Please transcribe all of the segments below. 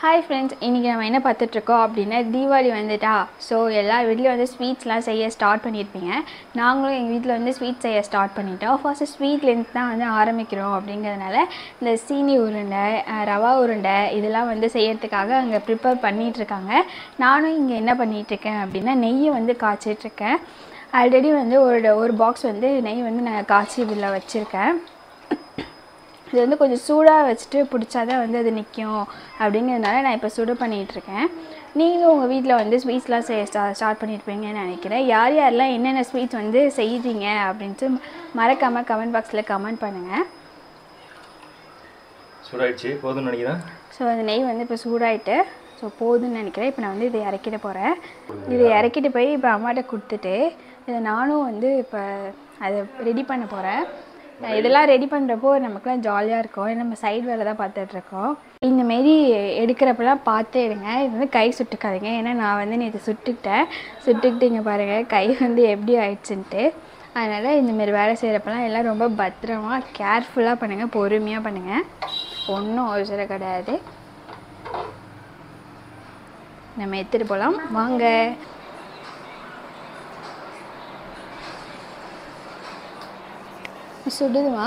Hi friends இன்றைக்கி நம்ம என்ன பார்த்துட்ருக்கோம் அப்படின்னா தீபாவளி வந்துட்டா. ஸோ எல்லா வீட்லேயும் வந்து ஸ்வீட்ஸ்லாம் செய்ய ஸ்டார்ட் பண்ணியிருப்பீங்க. நாங்களும் எங்கள் வீட்டில் வந்து ஸ்வீட் செய்ய ஸ்டார்ட் பண்ணிட்டோம். ஃபர்ஸ்ட்டு ஸ்வீட்லேருந்து தான் வந்து ஆரம்பிக்கிறோம் அப்படிங்கிறதுனால இந்த சீனி உருண்டை ரவா உருண்டை இதெல்லாம் வந்து செய்யறதுக்காக அங்கே ப்ரிப்பேர் பண்ணிகிட்ருக்காங்க நானும் இங்கே என்ன பண்ணிகிட்ருக்கேன் அப்படின்னா நெய்யை வந்து காய்ச்சிட்ருக்கேன். ஆல்ரெடி வந்து ஒரு ஒரு பாக்ஸ் வந்து நெய் வந்து நான் காய்ச்சி இதில் வச்சுருக்கேன். இது வந்து கொஞ்சம் சூடாக வச்சுட்டு பிடிச்சாதான் வந்து அது நிற்கும் அப்படிங்கிறதுனால நான் இப்போ சுடு பண்ணிகிட்ருக்கேன் நீங்களும் உங்கள் வீட்டில் வந்து ஸ்வீட்ஸ்லாம் செய்ய ஸ்டா ஸ்டார்ட் பண்ணியிருப்பீங்கன்னு நினைக்கிறேன். யார் யாரெல்லாம் என்னென்ன ஸ்வீட்ஸ் வந்து செய்கிறீங்க அப்படின்ட்டு மறக்காமல் கமெண்ட் பாக்ஸில் கமெண்ட் பண்ணுங்கள் சூடாயிடுச்சு போதும்னு நினைக்கிறேன். ஸோ அந்த நெய் வந்து இப்போ சூடாயிட்டு ஸோ போதும்னு நினைக்கிறேன். இப்போ நான் வந்து இதை இறக்கிட போகிறேன் இதை இறக்கிட்டு போய் இப்போ அம்மாட்ட கொடுத்துட்டு இதை நானும் வந்து இப்போ அதை ரெடி பண்ண போகிறேன் இதெல்லாம் ரெடி பண்ணுறப்போ நமக்குலாம் ஜாலியாக இருக்கும். ஏன்னா நம்ம சைடு வேலை தான் பார்த்துட்ருக்கோம் இந்தமாரி எடுக்கிறப்பெல்லாம் பார்த்து எடுங்க இது வந்து கை சுட்டுக்காதீங்க. ஏன்னா நான் வந்து நேற்று சுட்டுக்கிட்டேன். சுட்டுக்கிட்டு இங்கே பாருங்கள் கை வந்து எப்படி ஆயிடுச்சுன்ட்டு. அதனால் இந்தமாரி வேலை செய்கிறப்பெல்லாம் எல்லாம் ரொம்ப பத்திரமா கேர்ஃபுல்லாக பண்ணுங்கள் பொறுமையாக பண்ணுங்கள் ஒன்றும் அவசரம் கிடையாது. நம்ம எடுத்துகிட்டு போகலாம் வாங்க. சுடுதுமா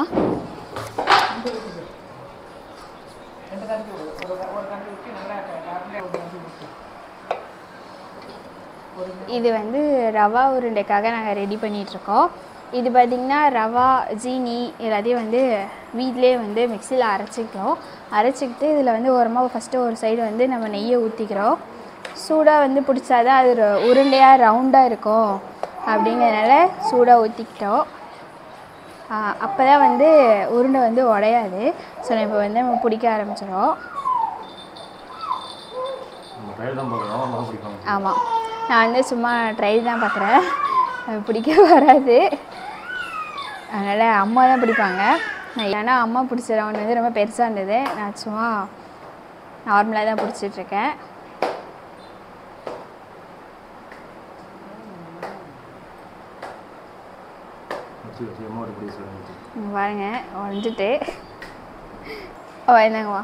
இது வந்து ரவா உருண்டைக்காக நாங்கள் ரெடி பண்ணிகிட்ருக்கோம் இது பார்த்திங்கன்னா ரவா ஜீனி எல்லாத்தையும் வந்து வீட்டிலே வந்து மிக்சியில் அரைச்சிக்கிறோம் அரைச்சிக்கிட்டு இதில் வந்து ஓரமாக ஃபஸ்ட்டு ஒரு சைடு வந்து நம்ம நெய்யை ஊற்றிக்கிறோம் சூடாக வந்து பிடிச்சாதான் அது உருண்டையாக ரவுண்டாக இருக்கும் அப்படிங்கிறதுனால சூடாக ஊற்றிக்கிட்டோம் அப்போ தான் வந்து உருண்டை வந்து உடையாது. ஸோ இப்போ வந்து நம்ம பிடிக்க ஆரம்பிச்சிடும் ஆமாம் நான் வந்து சும்மா ட்ரை தான் பார்க்குறேன் பிடிக்க வராது. அதனால் அம்மா தான் பிடிப்பாங்க. நான் ஏன்னா அம்மா பிடிச்ச ரவுண்ட் வந்து ரொம்ப பெருசாக இருந்தது. நான் சும்மா நார்மலாக தான் பிடிச்சிட்ருக்கேன் வச்சு வச்சு அம்மா ஒரு பிடி சொல்லுங்க இங்க பாருங்க உடஞ்சிட்டு ஓ என்னங்கம்மா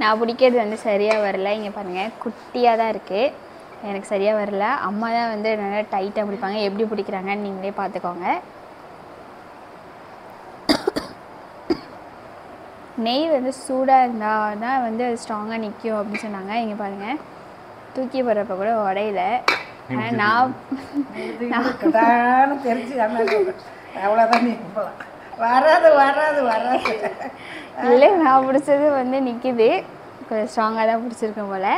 நான் பிடிக்கிறது வந்து சரியாக வரல. இங்கே பாருங்கள் குட்டியாக தான் இருக்குது எனக்கு சரியாக வரல. அம்மா தான் வந்து நல்லா டைட்டாக பிடிப்பாங்க. எப்படி பிடிக்கிறாங்கன்னு நீங்களே பார்த்துக்கோங்க. நெய் வந்து சூடாக இருந்தால் தான் வந்து அது ஸ்ட்ராங்காக நிற்கும் அப்படின்னு சொன்னாங்க. இங்கே பாருங்கள் தூக்கி போடுறப்ப கூட உடையல. நான் கட்டான தெரிஞ்சு அவ்வளோதான் நீ போகலாம் வராது வராது வராது. இல்லை நான் பிடிச்சது வந்து நிற்கிது கொஞ்சம் ஸ்ட்ராங்காக தான் பிடிச்சிருக்கேன் போல்.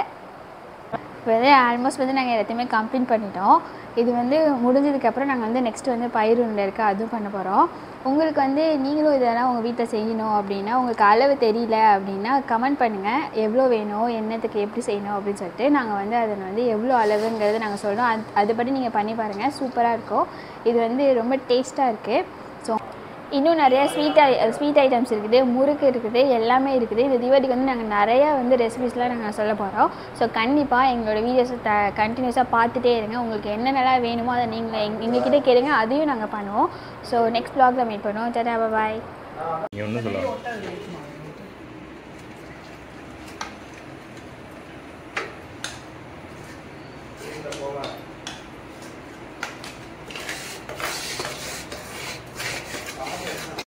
இப்போ வந்து ஆல்மோஸ்ட் வந்து நாங்கள் எல்லாத்தையுமே கம்ப்ளீட் பண்ணிட்டோம். இது வந்து முடிஞ்சதுக்கப்புறம் நாங்கள் வந்து நெக்ஸ்ட் வந்து பயிர் உருண்டை இருக்குது அதுவும் பண்ண போகிறோம் உங்களுக்கு வந்து நீங்களும் இதெல்லாம் உங்கள் வீட்டில் செய்யணும் அப்படின்னா உங்களுக்கு அளவு தெரியல அப்படின்னா கமெண்ட் பண்ணுங்கள் எவ்வளோ வேணும் என்னத்துக்கு எப்படி செய்யணும் அப்படின்னு சொல்லிட்டு நாங்கள் வந்து அதை வந்து எவ்வளோ அளவுங்கிறத நாங்கள் சொல்கிறோம் அது அதுபடி நீங்கள் பண்ணி பாருங்கள் சூப்பராக இருக்கும். இது வந்து ரொம்ப டேஸ்ட்டாக இருக்குது இன்னும் நிறைய ஸ்வீட் ஐ ஸ்வீட் ஐட்டம்ஸ் இருக்குது முறுக்கு இருக்குது எல்லாமே இருக்குது. இந்த தீபாவளிக்கு வந்து நாங்கள் நிறையா வந்து ரெசிபிஸ்லாம் நாங்கள் சொல்ல போகிறோம் ஸோ கண்டிப்பாக எங்களோட வீடியோஸை த கண்டினியூஸாக பார்த்துட்டே இருங்க. உங்களுக்கு என்னென்னலாம் வேணுமோ அதை நீங்கள் எங் எங்ககிட்ட கேளுங்க அதையும் நாங்கள் பண்ணுவோம். ஸோ நெக்ஸ்ட் ப்ளாகில் மீட் பண்ணுவோம். சரி பாய் நீ ஒன்றும்